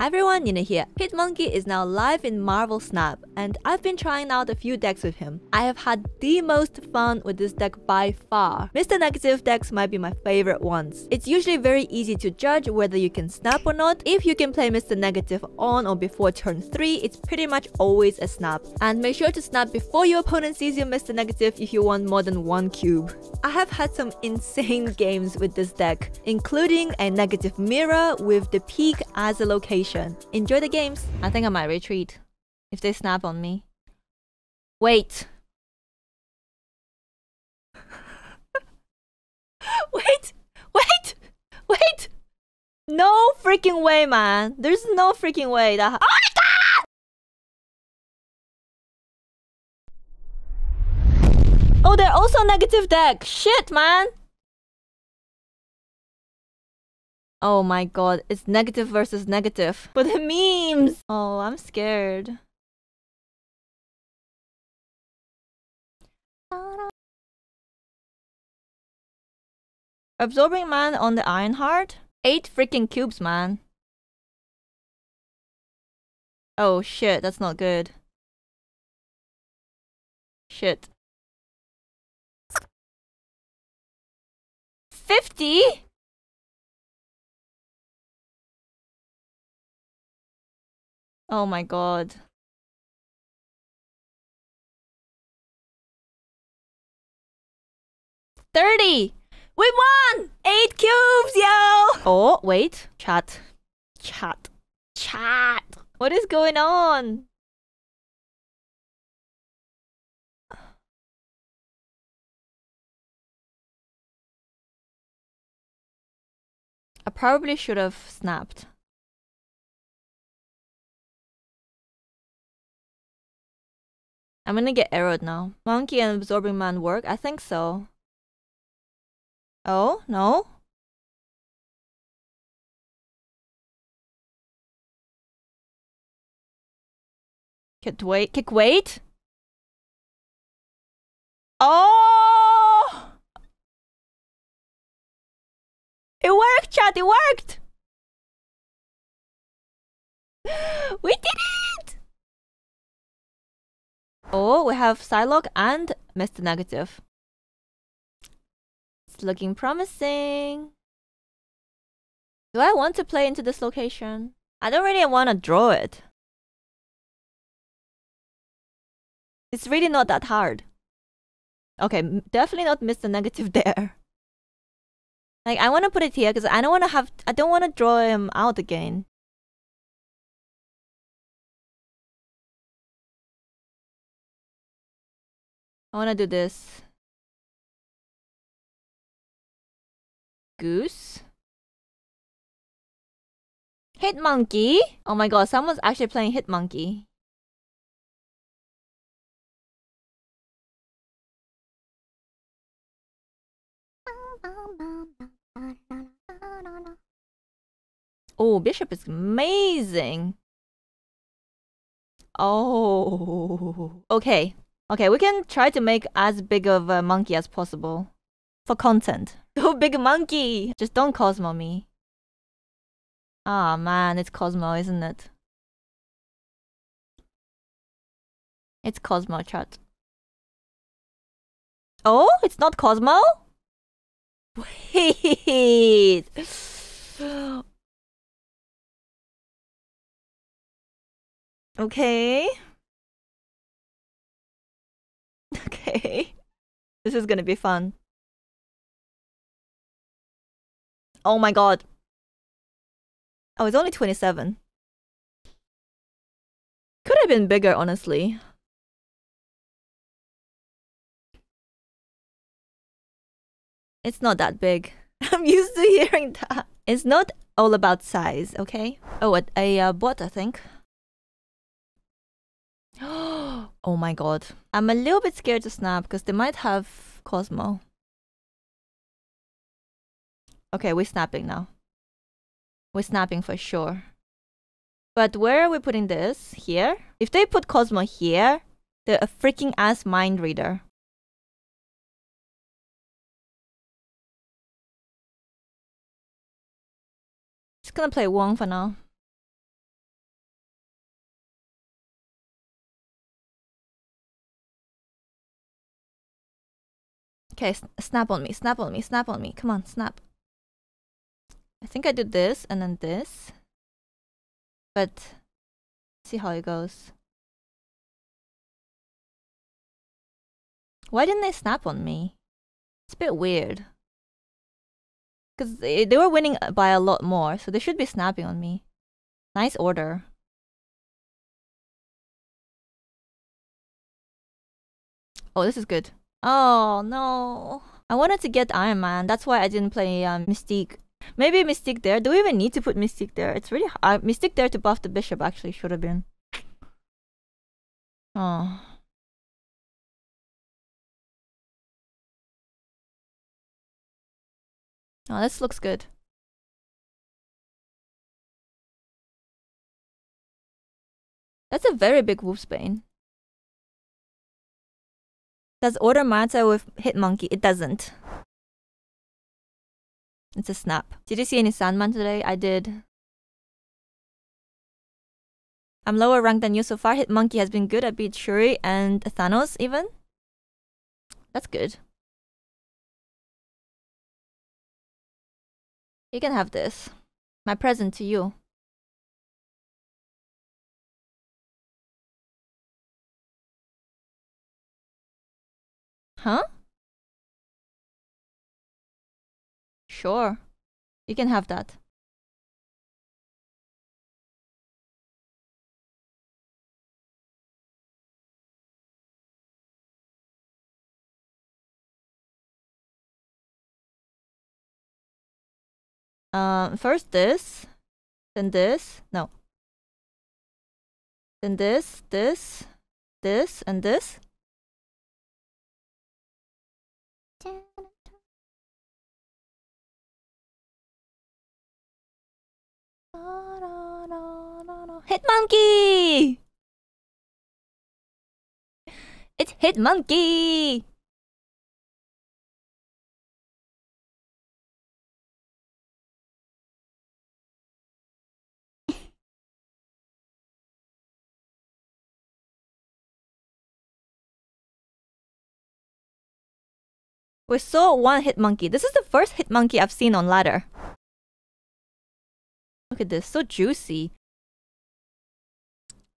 Hi everyone, Nina here. Hitmonkey is now live in Marvel Snap, and I've been trying out a few decks with him. I have had the most fun with this deck by far. Mr. Negative decks might be my favorite ones. It's usually very easy to judge whether you can snap or not. If you can play Mr. Negative on or before turn 3, it's pretty much always a snap. And make sure to snap before your opponent sees your Mr. Negative if you want more than one cube. I have had some insane games with this deck, including a negative mirror with the peak as a location Enjoy the games. I think I might retreat if they snap on me. Wait. wait! Wait! Wait! No freaking way, man. There's no freaking way that. Oh! Oh, they're also negative deck. Shit, man. Oh my god, it's negative versus negative. But the memes! Oh, I'm scared. Absorbing Man on the Ironheart? Eight freaking cubes, man. Oh shit, that's not good. Shit. 50? Oh my god. Thirty! We won! Eight cubes, yo! Oh, wait. Chat. Chat. Chat. What is going on? I probably should have snapped. I'm gonna get arrowed now. Monkey and Absorbing Man work? I think so. Oh, no? Kick wait, kick wait? Oh! It worked, chat, it worked! We did it! Oh, we have Psylocke and Mr. Negative. It's looking promising. Do I want to play into this location? I don't really want to draw it. It's really not that hard. Okay, definitely not Mr. Negative there. Like, I want to put it here because I don't want to have... I don't want to draw him out again. I want to do this. Goose. Hitmonkey? Oh my god, someone's actually playing Hitmonkey. Oh, Bishop is amazing. Oh, okay. Okay, we can try to make as big of a monkey as possible. For content. Oh, big monkey! Just don't Cosmo me. Ah, oh, man, it's Cosmo, isn't it? It's Cosmo chat. Oh, it's not Cosmo? Wait. okay. Okay. This is gonna be fun. Oh my god. Oh, it's only 27. Could have been bigger, honestly. It's not that big. I'm used to hearing that. It's not all about size, okay? Oh, a, a uh, bot, I think. Oh my god. I'm a little bit scared to snap because they might have Cosmo. Okay, we're snapping now. We're snapping for sure. But where are we putting this? Here? If they put Cosmo here, they're a freaking ass mind reader. Just gonna play Wong for now. Okay, snap on me, snap on me, snap on me. Come on, snap. I think I do this and then this. But see how it goes. Why didn't they snap on me? It's a bit weird. Because they, they were winning uh, by a lot more, so they should be snapping on me. Nice order. Oh, this is good. Oh, no. I wanted to get Iron Man. That's why I didn't play um, Mystique. Maybe Mystique there. Do we even need to put Mystique there? It's really. Uh, Mystique there to buff the bishop actually should have been. Oh. Oh, this looks good. That's a very big wolfsbane. Does order matter with Hitmonkey? It doesn't. It's a snap. Did you see any Sandman today? I did. I'm lower ranked than you so far. Hitmonkey has been good. I beat Shuri and Thanos even. That's good. You can have this. My present to you. Huh? Sure. You can have that. Um, first this, then this, no. Then this, this, this, and this. Hitmonkey! It's Hitmonkey! We saw one Hitmonkey. This is the first Hitmonkey I've seen on ladder. Look at this, so juicy.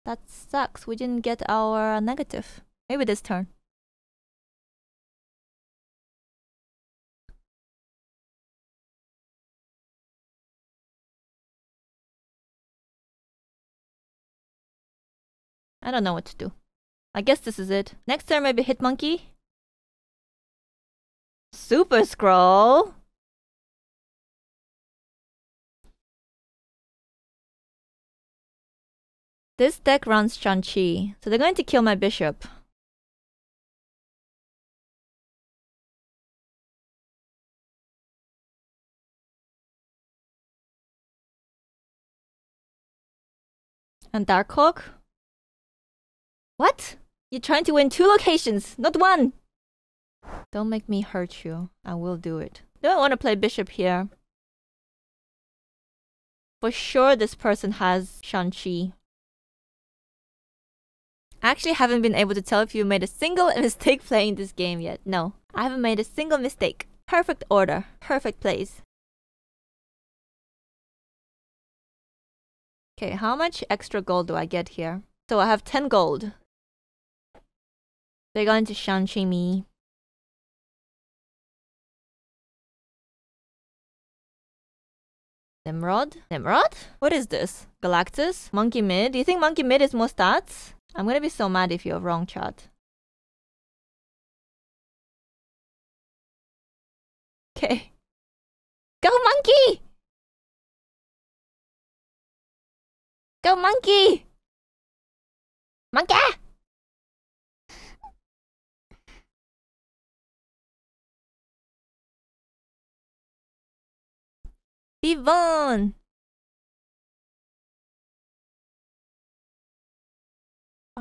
That sucks. We didn't get our negative. Maybe this turn. I don't know what to do. I guess this is it. Next turn maybe Hitmonkey. Super Skrull. This deck runs Shang-Chi, so they're going to kill my bishop. And Darkhawk? What? You're trying to win two locations, not one! Don't make me hurt you. I will do it. Don't want to play bishop here. For sure this person has Shang-Chi. I actually haven't been able to tell if you made a single mistake playing this game yet. No, I haven't made a single mistake. Perfect order, perfect place. Okay, how much extra gold do I get here? So I have 10 gold. They're going to Shang-Chi me. Nimrod? Nimrod? What is this? Galactus? Monkey mid? Do you think monkey mid is more stats? I'm gonna be so mad if you're wrong, chat. Okay. Go monkey! Go monkey! Monkey! Yvonne!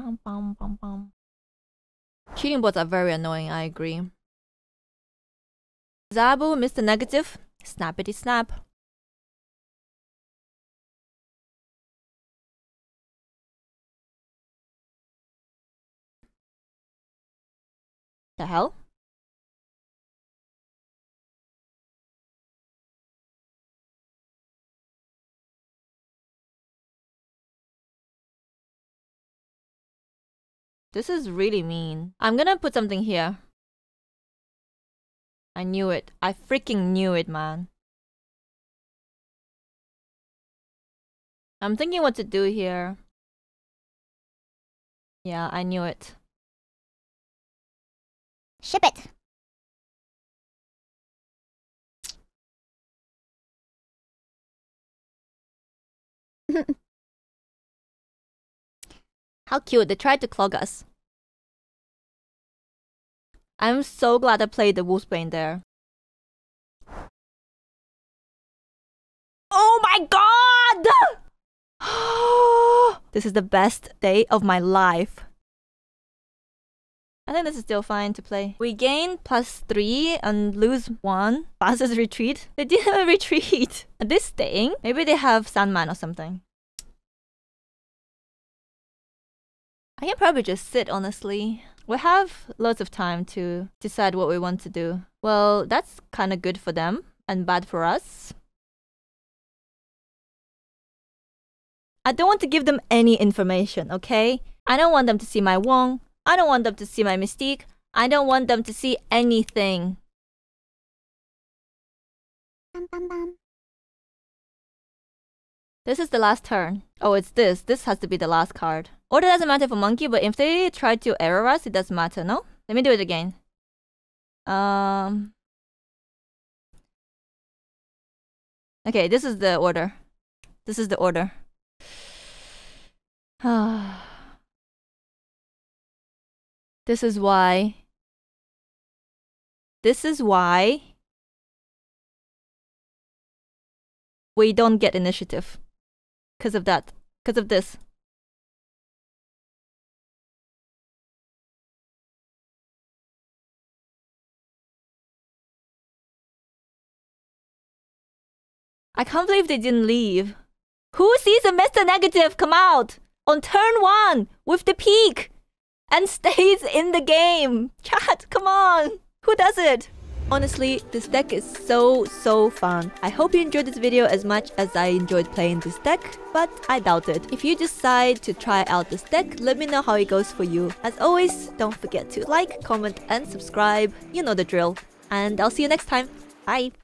Bum, bum, bum, bum. Cheating bots are very annoying, I agree. Zabu, Mr. Negative, snappity snap. The hell? This is really mean. I'm gonna put something here. I knew it. I freaking knew it, man. I'm thinking what to do here. Yeah, I knew it. Ship it. How cute, they tried to clog us. I'm so glad I played the Wolfsbane there. Oh my god! this is the best day of my life. I think this is still fine to play. We gain plus 3 and lose 1. Fastest retreat? They didn't have a retreat. Are they staying? Maybe they have Sandman or something. I can probably just sit, honestly. We have lots of time to decide what we want to do. Well, that's kind of good for them and bad for us. I don't want to give them any information, okay? I don't want them to see my Wong. I don't want them to see my Mystique. I don't want them to see anything. Bum, bum, bum. This is the last turn. Oh, it's this. This has to be the last card. Order doesn't matter for monkey, but if they try to error us, it doesn't matter, no? Let me do it again. Um. Okay, this is the order. This is the order. this is why. This is why we don't get initiative. Because of that. Because of this. I can't believe they didn't leave. Who sees a Mr. Negative come out on turn one with the peak and stays in the game? Chat, come on. Who does it? Honestly, this deck is so, so fun. I hope you enjoyed this video as much as I enjoyed playing this deck, but I doubt it. If you decide to try out this deck, let me know how it goes for you. As always, don't forget to like, comment, and subscribe. You know the drill. And I'll see you next time. Bye!